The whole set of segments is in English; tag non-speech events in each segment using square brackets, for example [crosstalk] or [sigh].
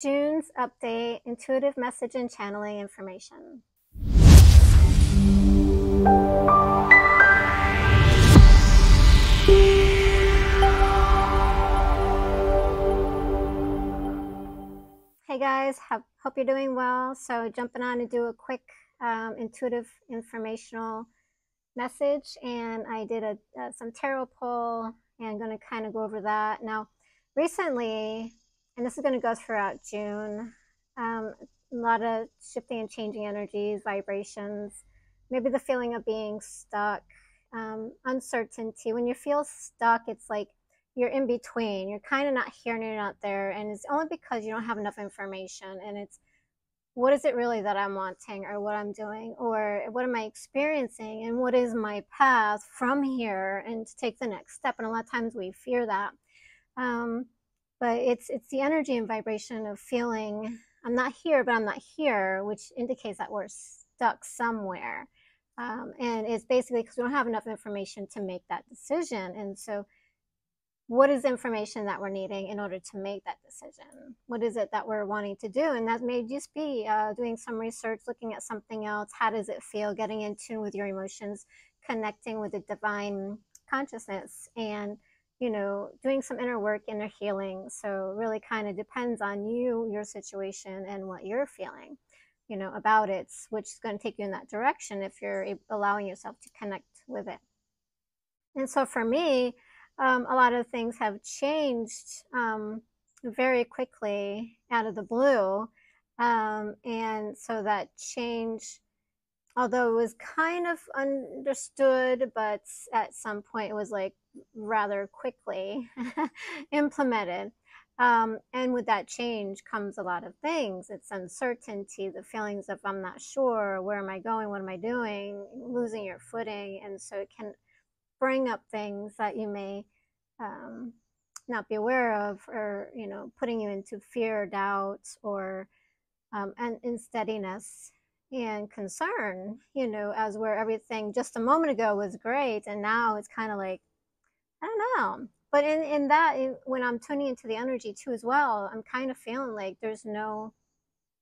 June's update intuitive message and channeling information. Hey guys, hope, you're doing well. So, jumping on to do a quick um, intuitive informational message, and I did a, uh, some tarot pull and I'm going to kind of go over that. Now, recently, and this is going to go throughout June, um, a lot of shifting and changing energies, vibrations, maybe the feeling of being stuck, um, uncertainty. When you feel stuck, it's like you're in between. You're kind of not here and you're not there. And it's only because you don't have enough information. And it's what is it really that I'm wanting or what I'm doing or what am I experiencing and what is my path from here and to take the next step. And a lot of times we fear that. Um, but it's it's the energy and vibration of feeling I'm not here, but I'm not here, which indicates that we're stuck somewhere. Um, and it's basically because we don't have enough information to make that decision. And so what is information that we're needing in order to make that decision? What is it that we're wanting to do? And that may just be uh, doing some research, looking at something else. How does it feel? Getting in tune with your emotions, connecting with the divine consciousness, and you know, doing some inner work, inner healing. So really, kind of depends on you, your situation, and what you're feeling, you know, about it, which is going to take you in that direction if you're allowing yourself to connect with it. And so for me um, a lot of things have changed um, very quickly out of the blue. Um, and so that change, although it was kind of understood, but at some point it was like rather quickly [laughs] implemented. Um, and with that change comes a lot of things. It's uncertainty, the feelings of I'm not sure, where am I going, what am I doing, losing your footing. And so it can bring up things that you may um, not be aware of or you know putting you into fear doubt or um, and unsteadiness and concern you know as where everything just a moment ago was great and now it's kind of like i don't know but in, in that when i'm tuning into the energy too as well i'm kind of feeling like there's no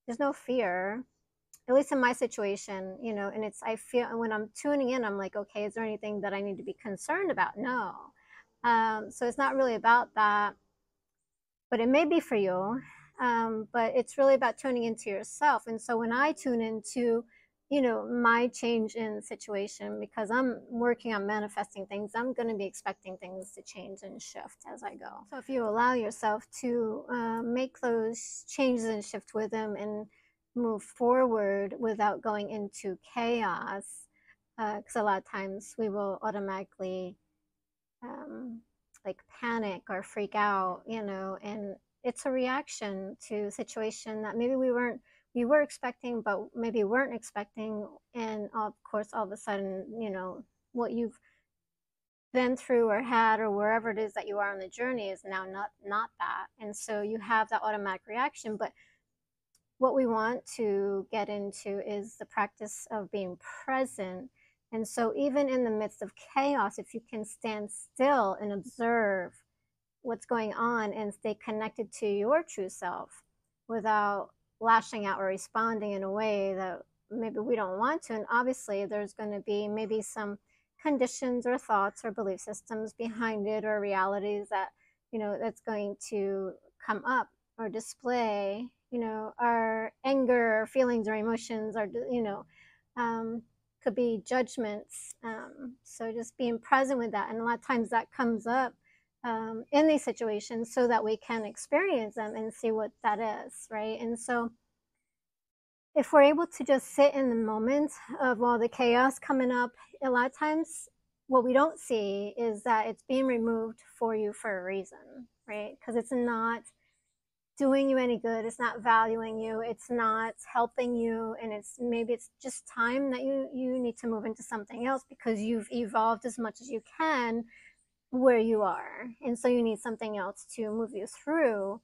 there's no fear at least in my situation, you know, and it's, I feel, when I'm tuning in, I'm like, okay, is there anything that I need to be concerned about? No. Um, so it's not really about that, but it may be for you. Um, but it's really about tuning into yourself. And so when I tune into, you know, my change in situation, because I'm working on manifesting things, I'm going to be expecting things to change and shift as I go. So if you allow yourself to uh, make those changes and shift with them and move forward without going into chaos, because uh, a lot of times we will automatically um, like panic or freak out, you know, and it's a reaction to a situation that maybe we weren't we were expecting but maybe weren't expecting. And of course all of a sudden you know what you've been through or had or wherever it is that you are on the journey is now not not that. And so you have that automatic reaction. But what we want to get into is the practice of being present. And so, even in the midst of chaos, if you can stand still and observe what's going on and stay connected to your true self without lashing out or responding in a way that maybe we don't want to, and obviously, there's going to be maybe some conditions or thoughts or belief systems behind it or realities that you know that's going to come up or display you know our anger or feelings or emotions or you know um, could be judgments. Um, so just being present with that. And a lot of times that comes up um, in these situations so that we can experience them and see what that is, right? And so if we're able to just sit in the moment of all the chaos coming up, a lot of times what we don't see is that it's being removed for you for a reason, right? Because it's not doing you any good it's not valuing you it's not helping you and it's maybe it's just time that you you need to move into something else because you've evolved as much as you can where you are and so you need something else to move you through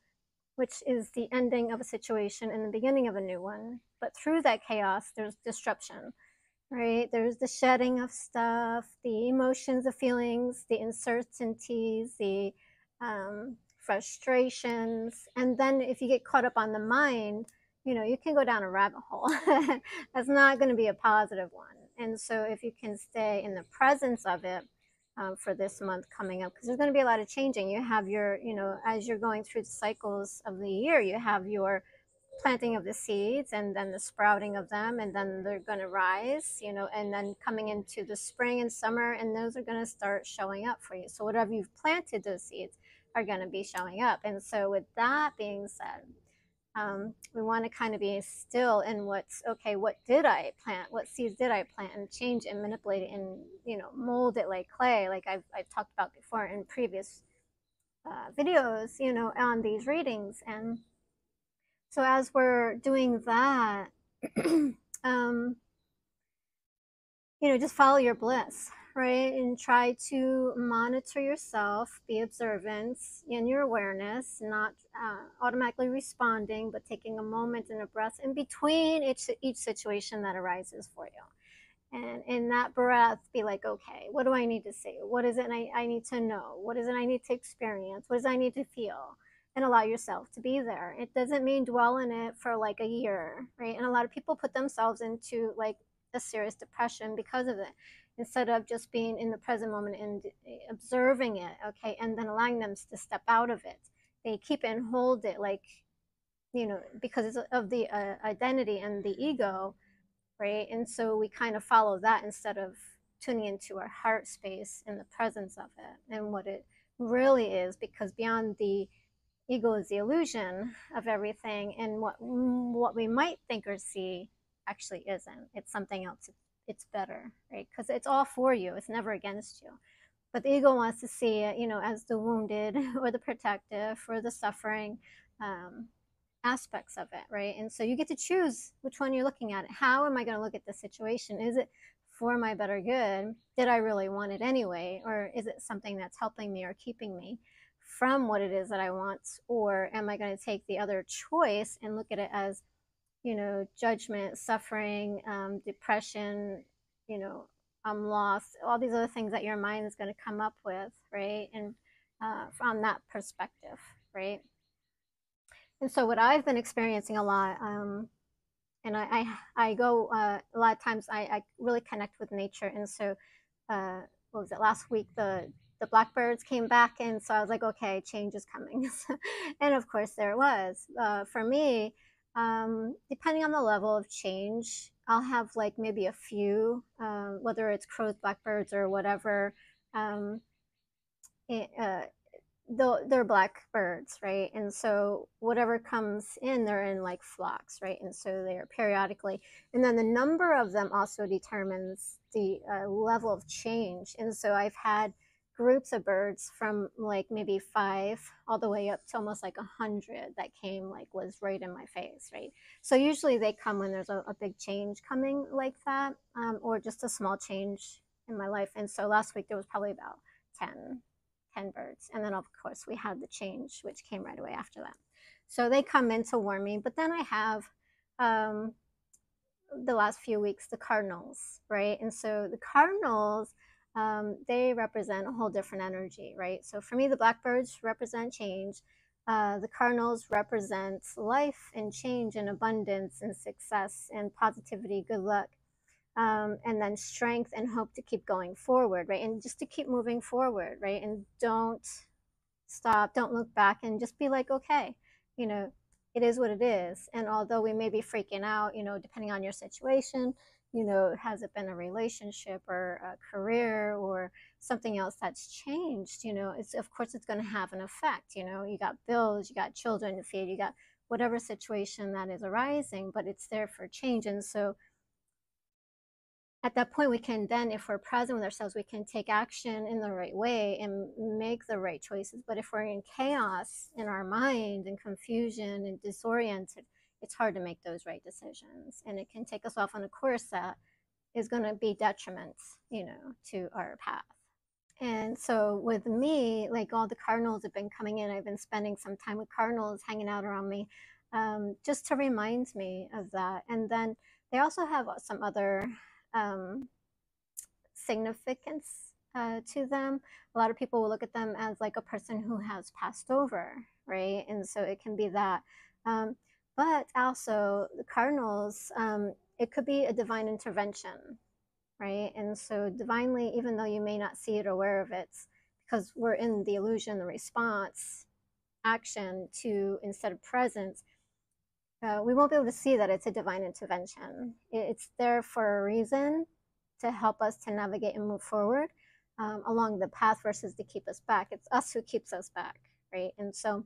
which is the ending of a situation and the beginning of a new one but through that chaos there's disruption right there's the shedding of stuff the emotions the feelings the uncertainties the um, frustrations. And then if you get caught up on the mind, you know, you can go down a rabbit hole. [laughs] That's not going to be a positive one. And so if you can stay in the presence of it um, for this month coming up, because there's going to be a lot of changing. You have your, you know, as you're going through the cycles of the year, you have your planting of the seeds and then the sprouting of them and then they're going to rise you know and then coming into the spring and summer and those are going to start showing up for you so whatever you've planted those seeds are going to be showing up and so with that being said um, we want to kind of be still in what's okay what did i plant? What seeds did i plant and change and manipulate and you know mold it like clay like i've, I've talked about before in previous uh, videos you know on these readings. And so as we're doing that, [clears throat] um, you know, just follow your bliss, right? And try to monitor yourself, be observant in your awareness, not uh, automatically responding, but taking a moment and a breath in between each, each situation that arises for you. And in that breath, be like, okay, what do I need to say? What is it I, I need to know? What is it I need to experience? What does I need to feel? and allow yourself to be there. It doesn't mean dwell in it for like a year, right? And a lot of people put themselves into like a serious depression because of it instead of just being in the present moment and observing it, okay, and then allowing them to step out of it. They keep and hold it like, you know, because of the uh, identity and the ego, right? And so we kind of follow that instead of tuning into our heart space and the presence of it and what it really is, because beyond the ego is the illusion of everything and what what we might think or see actually isn't. It's something else. It's better right? Because it's all for you. It's never against you. But the ego wants to see it you know as the wounded [laughs] or the protective or the suffering um, aspects of it right? And so you get to choose which one you're looking at. How am i going to look at the situation? Is it for my better good? Did i really want it anyway? Or is it something that's helping me or keeping me from what it is that I want? Or am I going to take the other choice and look at it as, you know, judgment, suffering, um, depression, you know, I'm lost, all these other things that your mind is going to come up with, right? And uh, from that perspective, right? And so, what I've been experiencing a lot, um, and I, I, I go uh, a lot of times, I, I really connect with nature. And so, uh, what was it last week? The the blackbirds came back and so i was like okay change is coming [laughs] and of course there was uh, for me um, depending on the level of change i'll have like maybe a few uh, whether it's crows blackbirds or whatever um, it, uh, they're blackbirds right? And so whatever comes in they're in like flocks right? And so they are periodically and then the number of them also determines the uh, level of change. And so i've had groups of birds from like maybe five all the way up to almost like a hundred that came like was right in my face right? So usually they come when there's a, a big change coming like that um, or just a small change in my life. And so last week there was probably about 10 10 birds. And then of course we had the change which came right away after that. So they come in to warm me but then i have um, the last few weeks the cardinals right? And so the cardinals um, they represent a whole different energy, right? So for me, the blackbirds represent change. Uh, the cardinals represent life and change and abundance and success and positivity, good luck, um, and then strength and hope to keep going forward, right? And just to keep moving forward, right? And don't stop, don't look back, and just be like, okay, you know, it is what it is. And although we may be freaking out, you know, depending on your situation, you know, has it been a relationship or a career or something else that's changed? You know, it's of course it's going to have an effect. You know, you got bills, you got children to feed, you got whatever situation that is arising, but it's there for change. And so at that point, we can then, if we're present with ourselves, we can take action in the right way and make the right choices. But if we're in chaos in our mind and confusion and disoriented, it's hard to make those right decisions. And it can take us off on a course that is going to be detriment, you know, to our path. And so with me, like all the cardinals have been coming in, I've been spending some time with cardinals hanging out around me um, just to remind me of that. And then they also have some other um, significance uh, to them. A lot of people will look at them as like a person who has passed over, right? And so it can be that. Um, but also, the cardinals, um, it could be a divine intervention, right? And so, divinely, even though you may not see it or aware of it, because we're in the illusion, the response, action to instead of presence, uh, we won't be able to see that it's a divine intervention. It's there for a reason to help us to navigate and move forward um, along the path versus to keep us back. It's us who keeps us back, right? And so,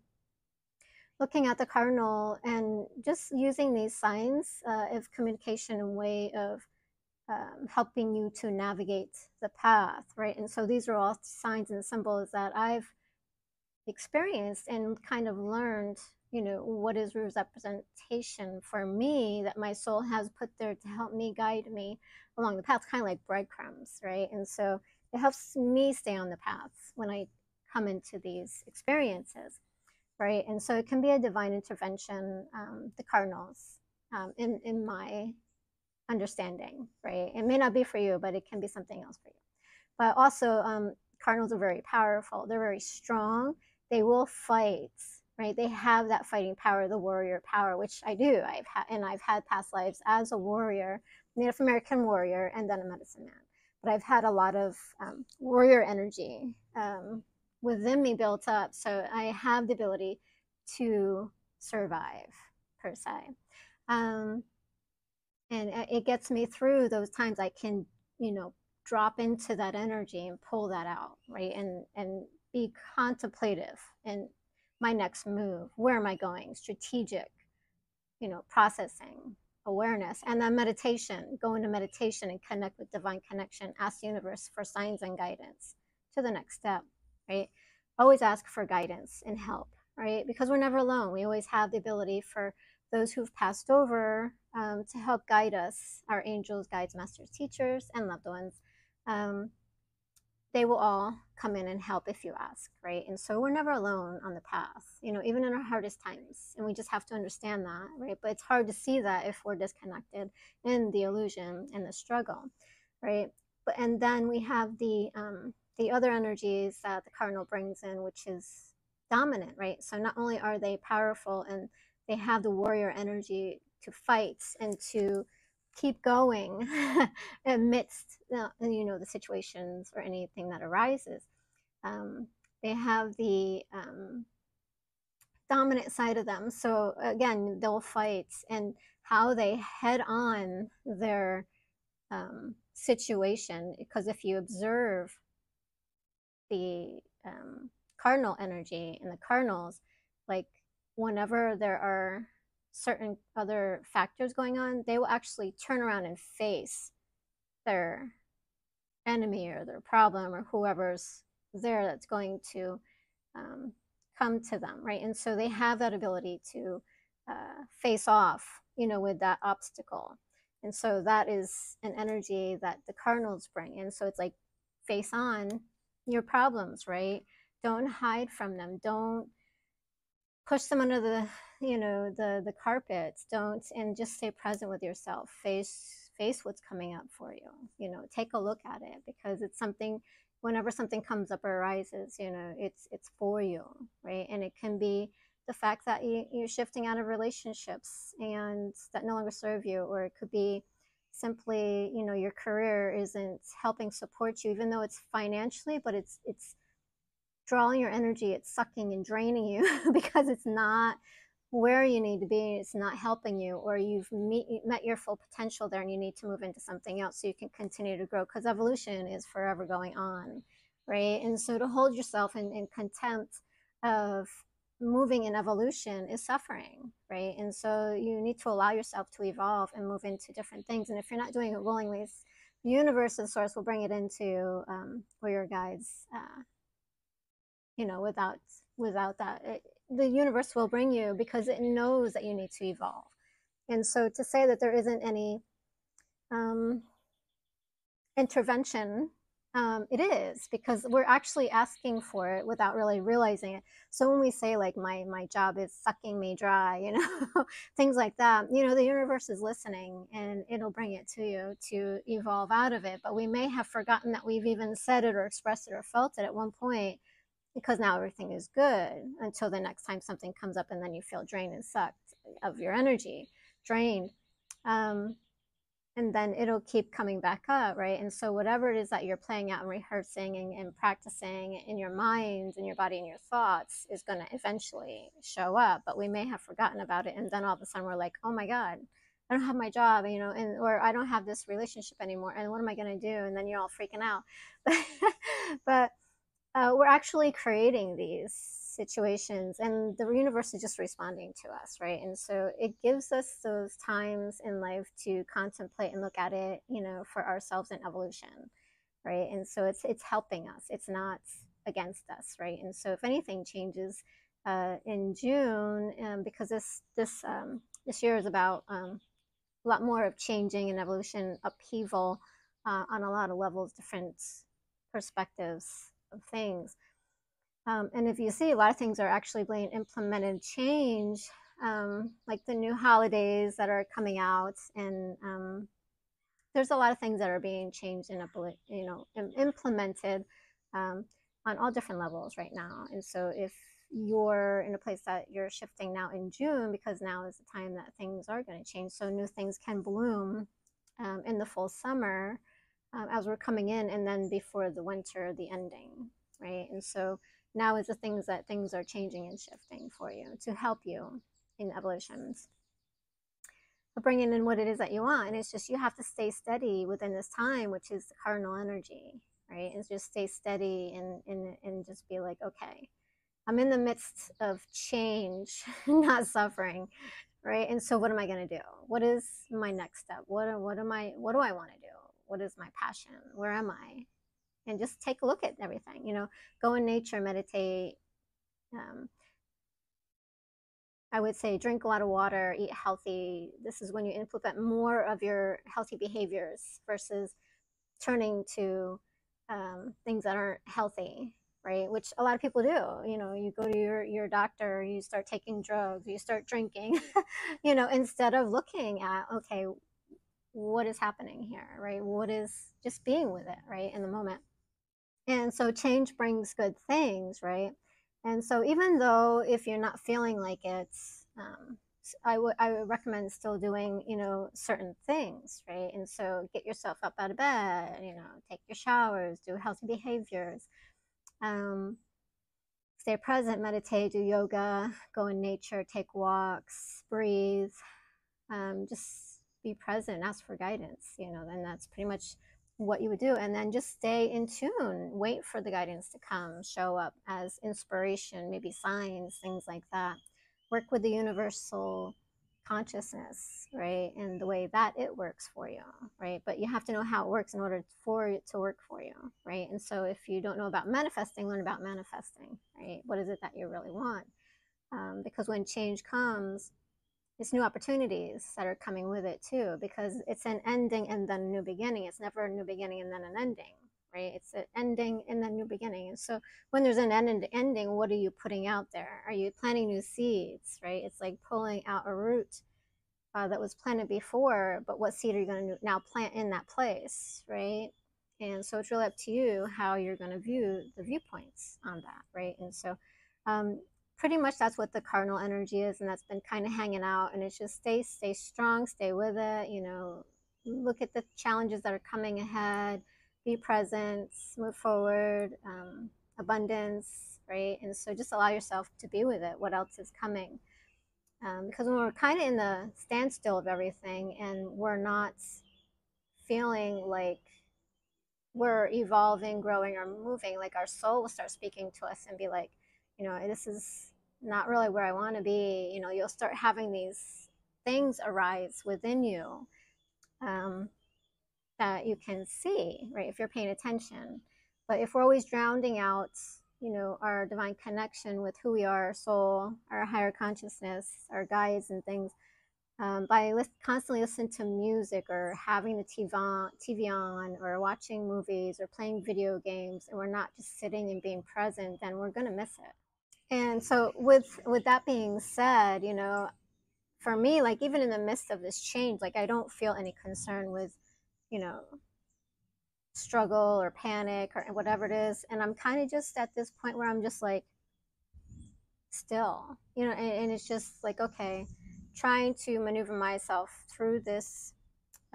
looking at the cardinal and just using these signs uh, of communication and way of um, helping you to navigate the path, right? And so these are all signs and symbols that I've experienced and kind of learned, you know, what is representation for me that my soul has put there to help me guide me along the path, kind of like breadcrumbs, right? And so it helps me stay on the path when I come into these experiences right? And so it can be a divine intervention, um, the cardinals, um, in, in my understanding, right? It may not be for you, but it can be something else for you. But also, um, cardinals are very powerful. They're very strong. They will fight, right? They have that fighting power, the warrior power, which I do. I've had, and I've had past lives as a warrior, Native American warrior, and then a medicine man. But I've had a lot of um, warrior energy um, within me built up. So I have the ability to survive, per se. Um, and it gets me through those times I can, you know, drop into that energy and pull that out, right? And and be contemplative in my next move. Where am I going? Strategic, you know, processing, awareness, and then meditation. Go into meditation and connect with divine connection. Ask the universe for signs and guidance to the next step right? Always ask for guidance and help, right? Because we're never alone. We always have the ability for those who've passed over um, to help guide us, our angels, guides, masters, teachers, and loved ones. Um, they will all come in and help if you ask, right? And so we're never alone on the path, you know, even in our hardest times. And we just have to understand that, right? But it's hard to see that if we're disconnected in the illusion and the struggle, right? But and then we have the um, the other energies that the cardinal brings in, which is dominant, right? So not only are they powerful and they have the warrior energy to fight and to keep going [laughs] amidst you know the situations or anything that arises. Um, they have the um, dominant side of them. So again, they'll fight and how they head on their um, situation. Because if you observe the um, cardinal energy and the cardinals, like whenever there are certain other factors going on, they will actually turn around and face their enemy or their problem or whoever's there that's going to um, come to them, right? And so they have that ability to uh, face off, you know, with that obstacle. And so that is an energy that the cardinals bring. And so it's like face on your problems, right? Don't hide from them. Don't push them under the, you know, the the carpets. Don't and just stay present with yourself. Face face what's coming up for you. You know, take a look at it because it's something whenever something comes up or arises, you know, it's it's for you, right? And it can be the fact that you, you're shifting out of relationships and that no longer serve you, or it could be simply you know your career isn't helping support you even though it's financially but it's it's drawing your energy it's sucking and draining you [laughs] because it's not where you need to be it's not helping you or you've meet, met your full potential there and you need to move into something else so you can continue to grow because evolution is forever going on right? And so to hold yourself in, in contempt of moving in evolution is suffering, right? And so you need to allow yourself to evolve and move into different things. And if you're not doing it willingly, the universe, and source, will bring it into um, where your guides, uh, you know, without without that, it, the universe will bring you because it knows that you need to evolve. And so to say that there isn't any um, intervention Um, it is because we're actually asking for it without really realizing it. So when we say like my my job is sucking me dry, [laughs] you know, things like that, you know, the universe is listening and it'll bring it to you to evolve out of it. But we may have forgotten that we've even said it or expressed it or felt it at one point because now everything is good until the next time something comes up and then you feel drained and sucked of your energy, drained. Um, and then it'll keep coming back up, right? And so, whatever it is that you're playing out and rehearsing and, and practicing in your mind and your body and your thoughts is going to eventually show up. But we may have forgotten about it. And then all of a sudden, we're like, oh my God, I don't have my job, you know, and or I don't have this relationship anymore. And what am I going to do? And then you're all freaking out. [laughs] but uh, we're actually creating these situations and the universe is just responding to us right? And so it gives us those times in life to contemplate and look at it you know for ourselves in evolution right? And so it's it's helping us. It's not against us right? And so if anything changes uh, in june um, because this this um, this year is about um, a lot more of changing and evolution upheaval uh, on a lot of levels different perspectives of things um, and if you see, a lot of things are actually being implemented change, um, like the new holidays that are coming out, and um, there's a lot of things that are being changed and you know implemented um, on all different levels right now. And so if you're in a place that you're shifting now in June, because now is the time that things are going to change, so new things can bloom um, in the full summer um, as we're coming in, and then before the winter, the ending, right? And so now is the things that things are changing and shifting for you to help you in evolutions. But bringing in what it is that you want and it's just you have to stay steady within this time which is the cardinal energy right? And just stay steady and and, and just be like okay i'm in the midst of change [laughs] not suffering right? And so what am i going to do? What is my next step? What what am i what do i want to do? What is my passion? Where am i and just take a look at everything. You know, go in nature, meditate. Um, I would say drink a lot of water, eat healthy. This is when you implement more of your healthy behaviors versus turning to um, things that aren't healthy, right? Which a lot of people do. You know, you go to your, your doctor, you start taking drugs, you start drinking, [laughs] you know, instead of looking at, okay, what is happening here, right? What is just being with it, right, in the moment. And so change brings good things, right? And so even though if you're not feeling like it's, um, I would I would recommend still doing you know certain things, right? And so get yourself up out of bed, you know, take your showers, do healthy behaviors, um, stay present, meditate, do yoga, go in nature, take walks, breathe, um, just be present, ask for guidance. You know, then that's pretty much what you would do and then just stay in tune wait for the guidance to come show up as inspiration maybe signs things like that. Work with the universal consciousness right and the way that it works for you right? But you have to know how it works in order for it to work for you right? And so if you don't know about manifesting learn about manifesting right? What is it that you really want? Um, because when change comes it's new opportunities that are coming with it too because it's an ending and then a new beginning. It's never a new beginning and then an ending right? It's an ending and then a new beginning. And so when there's an end and ending what are you putting out there? Are you planting new seeds right? It's like pulling out a root uh, that was planted before but what seed are you going to now plant in that place right? And so it's really up to you how you're going to view the viewpoints on that right? And so um, pretty much that's what the cardinal energy is and that's been kind of hanging out and it's just stay stay strong stay with it you know look at the challenges that are coming ahead be present move forward um, abundance right? And so just allow yourself to be with it what else is coming? Um, because when we're kind of in the standstill of everything and we're not feeling like we're evolving growing or moving like our soul will start speaking to us and be like you know, this is not really where I want to be. You know, you'll start having these things arise within you um, that you can see, right, if you're paying attention. But if we're always drowning out, you know, our divine connection with who we are, our soul, our higher consciousness, our guides and things, um, by li- constantly listening to music or having the TV on, TV on or watching movies or playing video games and we're not just sitting and being present then we're going to miss it and so with with that being said you know for me like even in the midst of this change like i don't feel any concern with you know struggle or panic or whatever it is. And i'm kind of just at this point where i'm just like still you know and, and it's just like okay trying to maneuver myself through this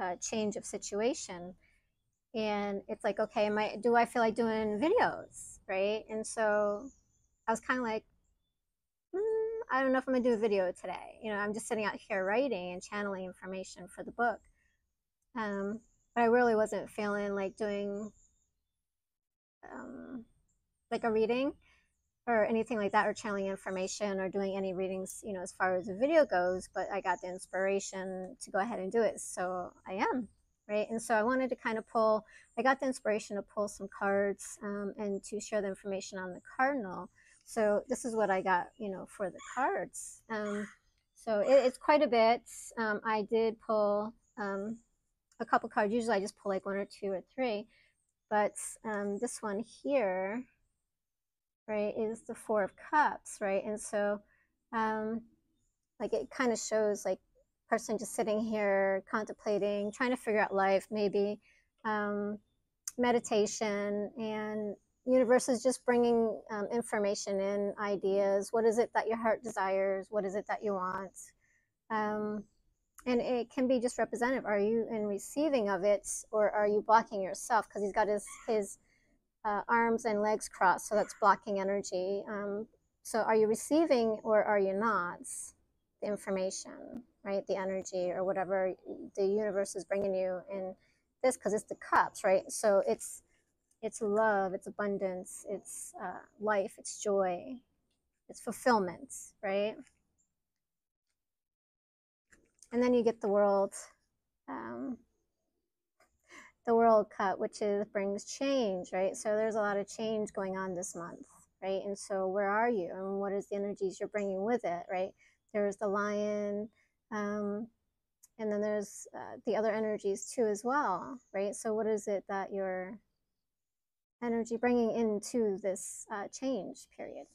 uh, change of situation. And it's like okay am i do i feel like doing videos right? And so i was kind of like mm, i don't know if i'm gonna do a video today. You know i'm just sitting out here writing and channeling information for the book. Um, but i really wasn't feeling like doing um, like a reading or anything like that or channeling information or doing any readings you know as far as the video goes but i got the inspiration to go ahead and do it so i am right? And so i wanted to kind of pull i got the inspiration to pull some cards um, and to share the information on the cardinal so this is what i got you know for the cards. Um, so it, it's quite a bit. Um, i did pull um, a couple cards. Usually i just pull like one or two or three. But um, this one here right, is the Four of Cups, right? And so, um, like, it kind of shows like person just sitting here contemplating, trying to figure out life, maybe um, meditation, and universe is just bringing um, information in, ideas. What is it that your heart desires? What is it that you want? Um, and it can be just representative. Are you in receiving of it, or are you blocking yourself? Because he's got his his uh, arms and legs crossed, so that's blocking energy. Um, so are you receiving or are you not the information, right? The energy or whatever the universe is bringing you in this, because it's the cups, right? So it's it's love, it's abundance, it's uh, life, it's joy, it's fulfillment, right? And then you get the world. Um, the World Cup, which is brings change, right? So there's a lot of change going on this month, right? And so where are you, and what is the energies you're bringing with it, right? There's the lion, um, and then there's uh, the other energies too as well, right? So what is it that you're energy bringing into this uh, change period?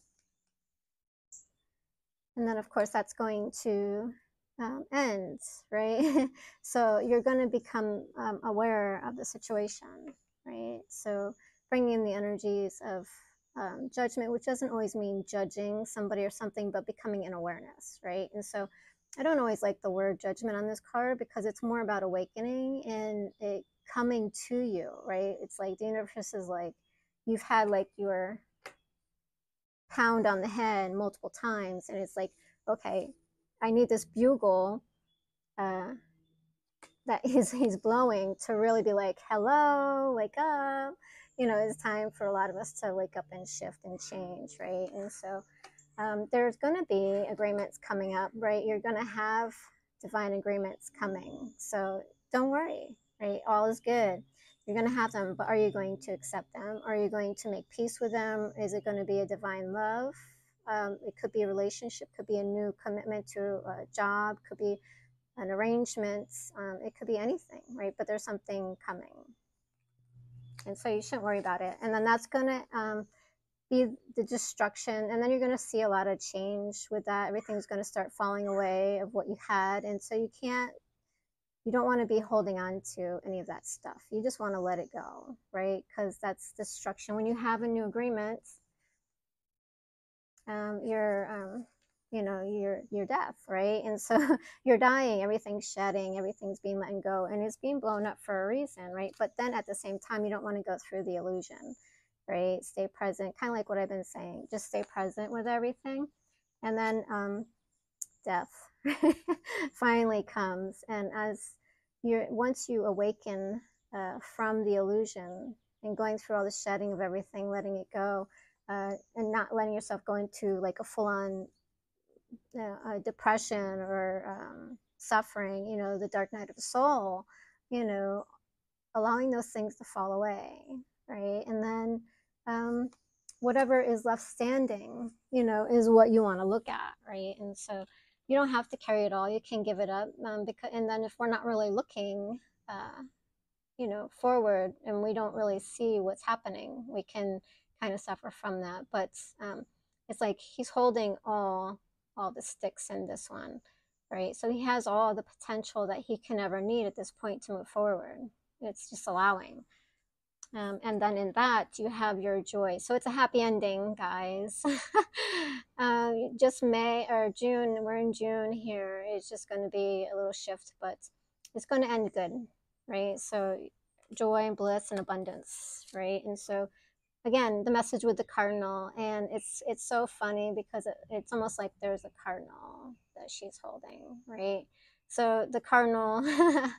And then of course that's going to um, ends, right? [laughs] so you're going to become um, aware of the situation, right? So bringing in the energies of um, judgment, which doesn't always mean judging somebody or something, but becoming an awareness, right? And so I don't always like the word judgment on this card because it's more about awakening and it coming to you, right? It's like the universe is like you've had like your pound on the head multiple times, and it's like, okay, I need this bugle uh, that [laughs] he's he's blowing to really be like, hello, wake up. You know, it's time for a lot of us to wake up and shift and change, right? And so um, there's going to be agreements coming up, right? You're going to have divine agreements coming. So don't worry, right? All is good. You're going to have them, but are you going to accept them? Are you going to make peace with them? Is it going to be a divine love? Um, it could be a relationship, could be a new commitment to a job, could be an arrangement. Um, it could be anything, right? But there's something coming. And so you shouldn't worry about it. And then that's going to um, be the destruction. And then you're going to see a lot of change with that. Everything's going to start falling away of what you had. And so you can't, you don't want to be holding on to any of that stuff. You just want to let it go, right? Because that's destruction. When you have a new agreement, um, you're um, you know you're you're deaf right and so [laughs] you're dying everything's shedding everything's being let go and it's being blown up for a reason right but then at the same time you don't want to go through the illusion right? Stay present kind of like what i've been saying just stay present with everything. And then um, death [laughs] finally comes. And as you're once you awaken uh, from the illusion and going through all the shedding of everything letting it go uh, and not letting yourself go into like a full-on uh, depression or um, suffering you know the dark night of the soul you know allowing those things to fall away right? And then um, whatever is left standing you know is what you want to look at right and so you don't have to carry it all. You can give it up. Um, because, and then if we're not really looking, uh, you know, forward and we don't really see what's happening, we can kind of suffer from that. But um, it's like he's holding all all the sticks in this one, right? So he has all the potential that he can ever need at this point to move forward. It's just allowing. Um, and then in that, you have your joy. So it's a happy ending, guys. um, [laughs] just May or June, we're in June here. It's just going to be a little shift, but it's going to end good, right? So joy and bliss and abundance, right? And so again, the message with the cardinal, and it's it's so funny because it, it's almost like there's a cardinal that she's holding, right? So the cardinal, [laughs] uh,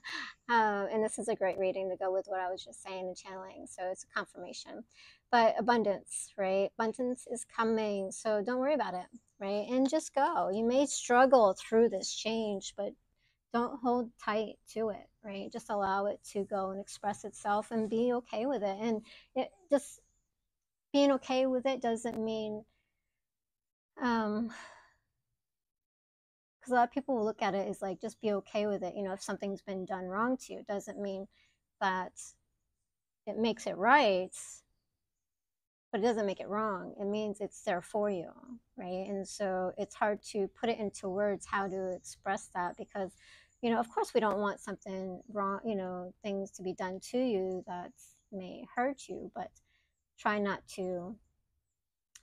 and this is a great reading to go with what I was just saying and channeling. So it's a confirmation. But abundance, right? Abundance is coming. So don't worry about it, right? And just go. You may struggle through this change, but don't hold tight to it, right? Just allow it to go and express itself and be okay with it. And it just being okay with it doesn't mean um because a lot of people will look at it as like just be okay with it you know if something's been done wrong to you it doesn't mean that it makes it right but it doesn't make it wrong. It means it's there for you right? And so it's hard to put it into words how to express that because you know of course we don't want something wrong you know things to be done to you that may hurt you but try not to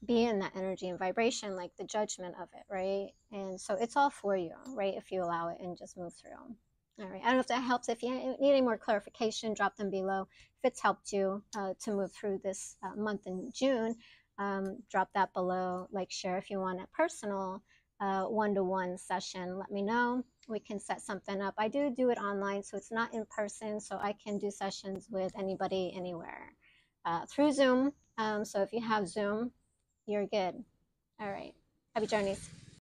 be in that energy and vibration, like the judgment of it, right? And so it's all for you, right? If you allow it and just move through. All right. I don't know if that helps. If you need any more clarification, drop them below. If it's helped you uh, to move through this uh, month in June, um, drop that below. Like, share if you want a personal one to one session. Let me know. We can set something up. I do do it online, so it's not in person, so I can do sessions with anybody anywhere uh, through Zoom. Um, so if you have Zoom, you're good. All right. Happy journeys.